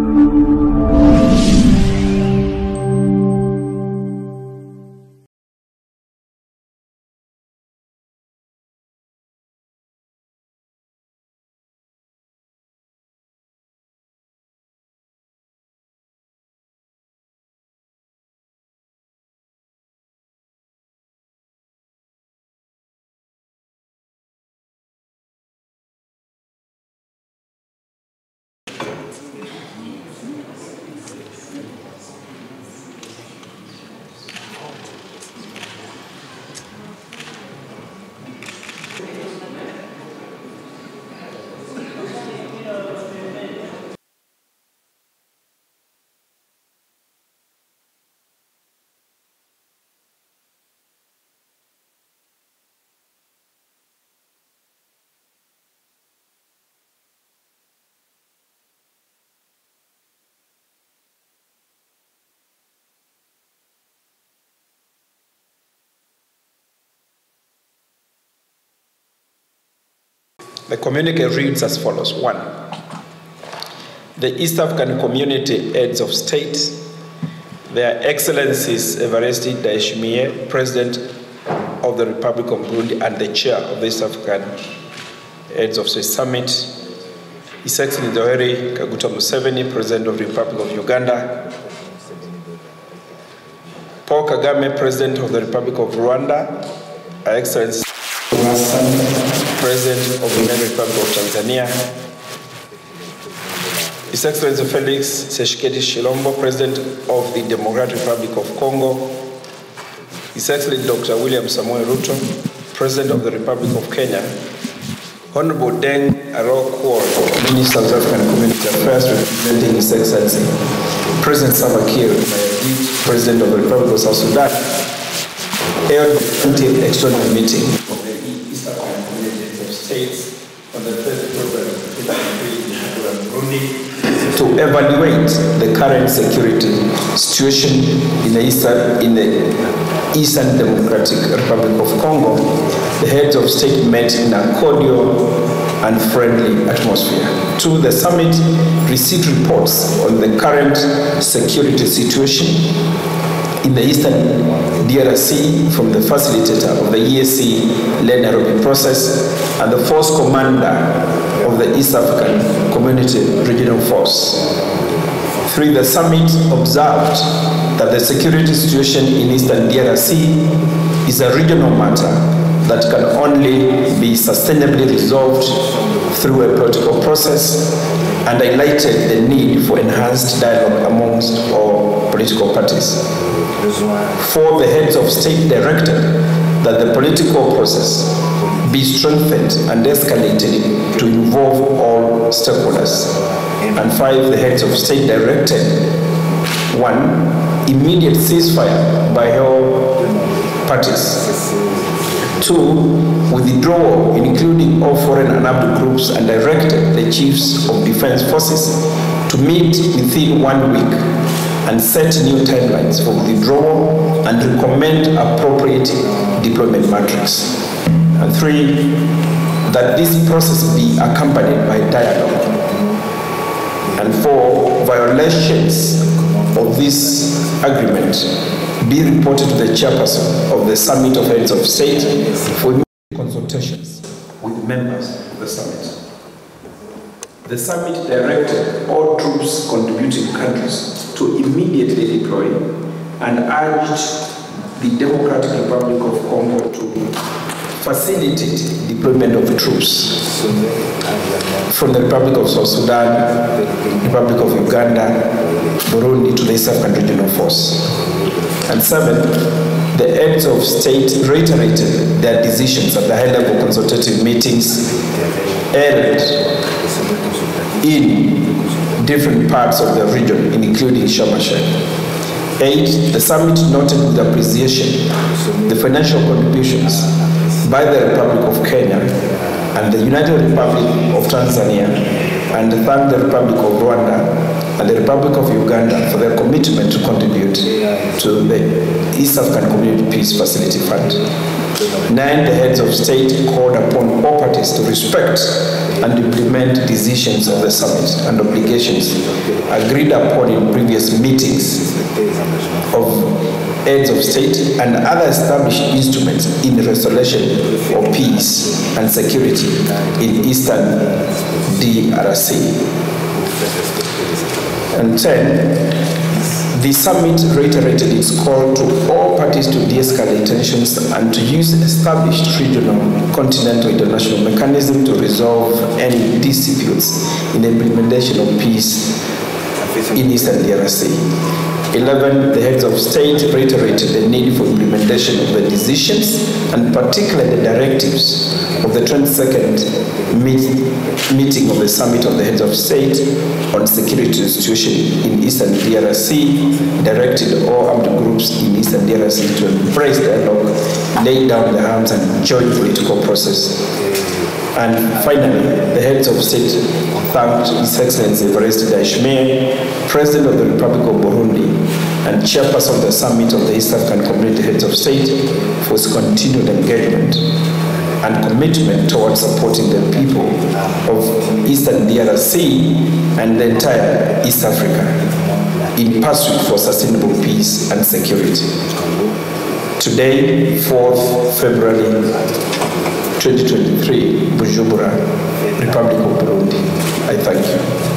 うん。The communique reads as follows. One, the East African Community Heads of State, Their Excellencies Evariste Ndayishimiye, President of the Republic of Burundi and the Chair of the East African Heads of State Summit, His Excellency Yoweri Kaguta Museveni, President of the Republic of Uganda, Paul Kagame, President of the Republic of Rwanda, Her Excellency President of the United Republic of Tanzania, His Excellency Felix Tshisekedi Tshilombo, President of the Democratic Republic of Congo, His Excellency Dr. William Samoei Ruto, President of the Republic of Kenya, Honorable Deng Alor Kuol, Minister of African Community Affairs, representing His Excellency President Salva President of the Republic of South Sudan, held the 20th extraordinary meeting to evaluate the current security situation in the Eastern, in the Eastern Democratic Republic of Congo. The heads of state met in a cordial and friendly atmosphere. To the summit, received reports on the current security situation in the eastern DRC from the facilitator of the ESC led Nairobi process and the force commander of the East African Community Regional Force. Through the summit, observed that the security situation in eastern DRC is a regional matter that can only be sustainably resolved through a political process and highlighted the need for enhanced dialogue amongst all political parties. For the heads of state directed that the political process be strengthened and escalated to involve all stakeholders. And five, the heads of state directed one, immediate ceasefire by all parties. Two, withdrawal, including all foreign and armed groups, and directed the chiefs of defense forces to meet within one week and set new timelines for withdrawal and recommend appropriate deployment metrics. And three, that this process be accompanied by dialogue. And four, violations of this agreement be reported to the chairperson of the Summit of Heads of State for consultations with members of the summit. The summit directed all troops contributing countries to immediately deploy and urged the Democratic Republic of Congo to facilitate deployment of troops from the Republic of South Sudan, Republic of Uganda, Burundi to the East African Regional Force. And seven, the heads of state reiterated their decisions at the high-level consultative meetings held in different parts of the region, including Sharm el-Sheikh. Eight, the summit noted with appreciation the financial contributions by the Republic of Kenya and the United Republic of Tanzania and thanked the Republic of Rwanda and the Republic of Uganda for their commitment to contribute to the East African Community Peace Facility Fund. Nine, the heads of state called upon all parties to respect and implement decisions of the summit and obligations agreed upon in previous meetings of heads of state and other established instruments in the restoration of peace and security in eastern DRC. And 10, the summit reiterated its call to all parties to de-escalate tensions and to use established regional, continental, international mechanisms to resolve any disputes in the implementation of peace in Eastern DRC. 11, the heads of state reiterated the need for implementation of the decisions and particularly the directives of the 22nd meet, meeting of the Summit of the Heads of State on Security Situation in Eastern DRC, directed all armed groups in Eastern DRC to embrace dialogue, lay down the arms and join political process. And finally, the heads of state thanked His Excellency Evariste Ndayishimiye, President of the Republic of Burundi, and chairperson of the Summit of the East African Community Heads of State for his continued engagement and commitment towards supporting the people of Eastern DRC and the entire East Africa in pursuit for sustainable peace and security. Today, 4th February 2023, Bujumbura, Republic of Burundi. I thank you.